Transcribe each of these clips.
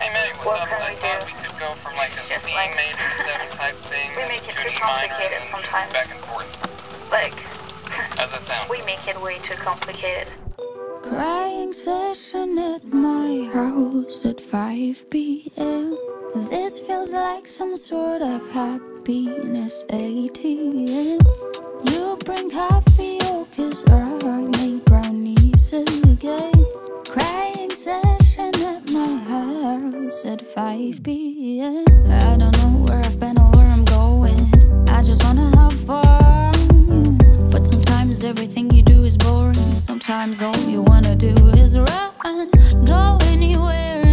Hey Maddie, what's What up? can I we thought do? we could go from like a Just C like- major seven type thing We make it an too minor complicated and sometimes. back and forth. Like, How's that sound? we make it way too complicated. Crying session at my house at 5 p.m. This feels like some sort of happiness ATM. You bring coffee, oh, cause I made brownies again. Crying session at my house at 5 p.m. I don't know where I've been or where I'm going. I just wanna have fun. But sometimes everything you do is boring. Sometimes all you wanna do is run. Go anywhere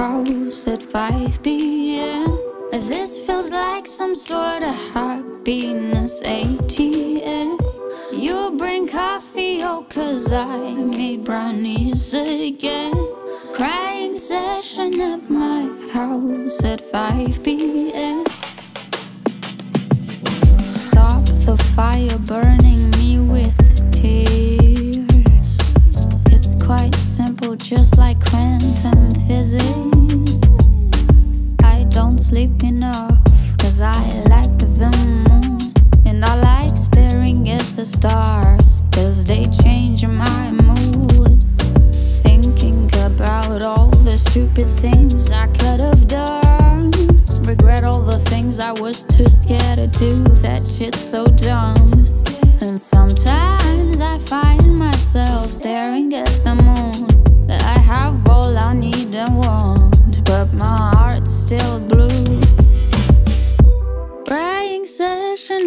house at 5 p.m. This feels like some sort of happiness ATM. You bring coffee, oh, cause I made brownies again. Crying session at my house at 5 p.m. Stop the fire burning just like quantum physics. I don't sleep enough, cause I like the moon. And I like staring at the stars, cause they change my mood. Thinking about all the stupid things I could have done. Regret all the things I was too scared to do. That shit's so dumb. And sometimes I find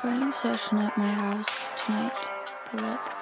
Crying session at my house tonight. Pull up.